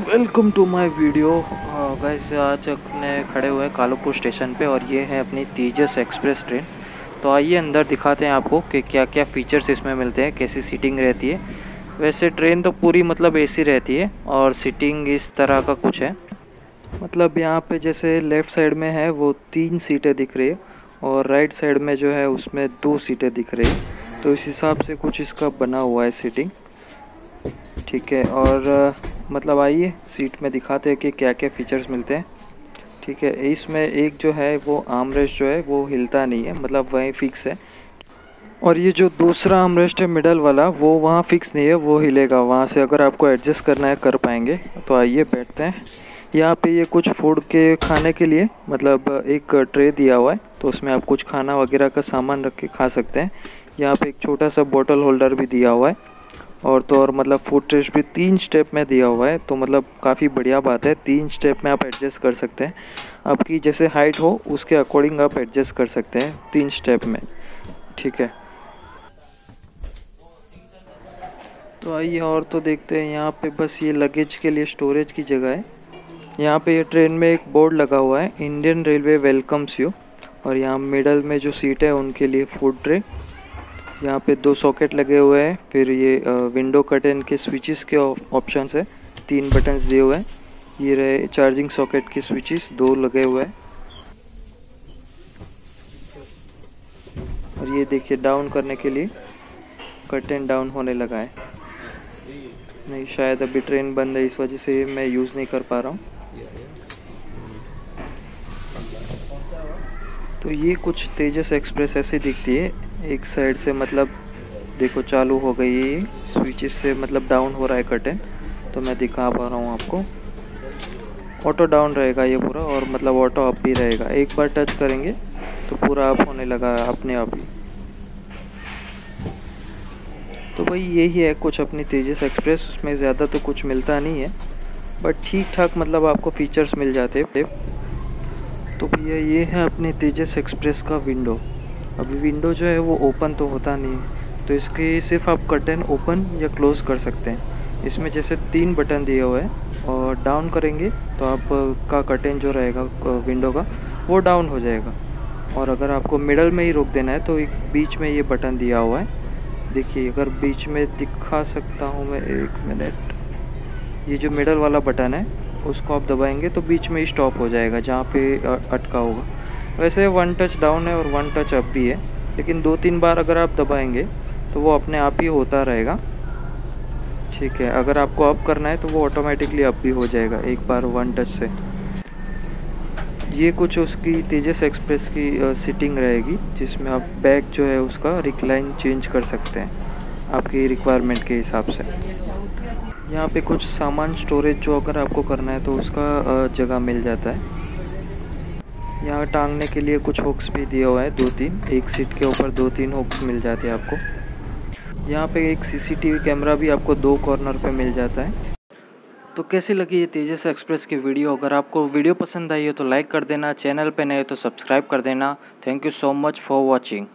Welcome to my video वैसे आज अपने खड़े हुए हैं कालूपुर स्टेशन पे और ये है अपनी तेजस एक्सप्रेस ट्रेन तो आइए अंदर दिखाते हैं आपको कि क्या क्या फ़ीचर्स इसमें मिलते हैं, कैसी सीटिंग रहती है. वैसे ट्रेन तो पूरी मतलब एसी रहती है और सीटिंग इस तरह का कुछ है. मतलब यहाँ पे जैसे लेफ़्ट साइड में है, वो तीन सीटें दिख रही है और राइट साइड में जो है उसमें दो सीटें दिख रही है. तो इस हिसाब से कुछ इसका बना हुआ है सीटिंग ठीक है, और मतलब आइए सीट में दिखाते हैं कि क्या क्या फ़ीचर्स मिलते हैं। ठीक है, इसमें एक जो है, वो आमरेस्ट जो है, वो हिलता नहीं है मतलब वहीं फिक्स है। और ये जो दूसरा आमरेस्ट है मिडल वाला, वो वहाँ फिक्स नहीं है, वो हिलेगा। वहाँ से अगर आपको एडजस्ट करना है, कर पाएँगे। तो आइए, बैठते हैं। यहाँ पे ये कुछ फ़ूड के खाने के लिए मतलब एक ट्रे दिया हुआ है तो उसमें आप कुछ खाना वगैरह का सामान रख के खा सकते हैं। यहाँ पे एक छोटा सा बोतल होल्डर भी दिया हुआ है। और तो और मतलब फ़ूड टेस्ट भी तीन स्टेप में दिया हुआ है तो मतलब काफ़ी बढ़िया बात है। तीन स्टेप में आप एडजस्ट कर सकते हैं। आपकी जैसे हाइट हो, उसके अकॉर्डिंग आप एडजस्ट कर सकते हैं तीन स्टेप में। ठीक है? तो आइए और तो देखते हैं, यहाँ पे बस ये लगेज के लिए स्टोरेज की जगह है। यहाँ पे ये ट्रेन में एक बोर्ड लगा हुआ है इंडियन रेलवे वेलकम्स यू और यहाँ मिडल में जो सीट है, उनके लिए फ़ूड ट्रे यहाँ पे दो सॉकेट लगे हुए हैं। फिर ये विंडो कटन के स्विचेस के ऑप्शन है। तीन बटन्स दिए हुए हैं। ये रहे चार्जिंग सॉकेट के स्विचेस दो लगे हुए हैं। और ये देखिए डाउन करने के लिए कर्टेन डाउन होने लगा है। नहीं, शायद अभी ट्रेन बंद है, इस वजह से मैं यूज़ नहीं कर पा रहा हूँ। तो ये कुछ तेजस एक्सप्रेस ऐसे दिखती है, एक साइड से मतलब देखो चालू हो गई है स्विचेस से मतलब डाउन हो रहा है कर्टेन तो मैं दिखा पा रहा हूँ आपको। ऑटो डाउन रहेगा ये पूरा और मतलब ऑटो अप भी रहेगा। एक बार टच करेंगे तो पूरा अप होने लगा अपने आप ही। तो भाई यही है कुछ अपनी तेजस एक्सप्रेस, उसमें ज़्यादा तो कुछ मिलता नहीं है बट ठीक ठाक मतलब आपको फीचर्स मिल जाते तो भैया, ये है अपने तेजस एक्सप्रेस का विंडो अभी विंडो जो है वो ओपन तो होता नहीं है। तो इसके सिर्फ़ आप कर्टन ओपन या क्लोज़ कर सकते हैं। इसमें जैसे तीन बटन दिए हुए हैं और डाउन करेंगे तो आप का कर्टन जो रहेगा विंडो का, वो डाउन हो जाएगा। और अगर आपको मिडल में ही रोक देना है तो एक बीच में ये बटन दिया हुआ है। देखिए, अगर बीच में दिखा सकता हूँ मैं एक मिनट ये जो मिडल वाला बटन है उसको आप दबाएँगे तो बीच में स्टॉप हो जाएगा, जहाँ पे अटका होगा। वैसे वन टच डाउन है और वन टच अप भी है, लेकिन दो तीन बार अगर आप दबाएँगे तो वो अपने आप ही होता रहेगा। ठीक है, अगर आपको अप करना है तो वो ऑटोमेटिकली अप भी हो जाएगा, एक बार वन टच से। ये कुछ उसकी तेजस एक्सप्रेस की सीटिंग रहेगी, जिसमें आप बैक जो है उसका रिक्लाइन चेंज कर सकते हैं। आपकी रिक्वायरमेंट के हिसाब से। यहाँ पे कुछ सामान स्टोरेज जो अगर आपको करना है तो उसका जगह मिल जाता है। यहाँ टांगने के लिए कुछ हुक्स भी दिए हुआ है दो तीन एक सीट के ऊपर दो तीन हुक्स मिल जाते हैं आपको। यहाँ पे एक सीसीटीवी कैमरा भी आपको दो कॉर्नर पे मिल जाता है। तो कैसी लगी ये तेजस एक्सप्रेस की वीडियो? अगर आपको वीडियो पसंद आई हो तो लाइक कर देना, चैनल पे नए तो सब्सक्राइब कर देना। Thank you so much for watching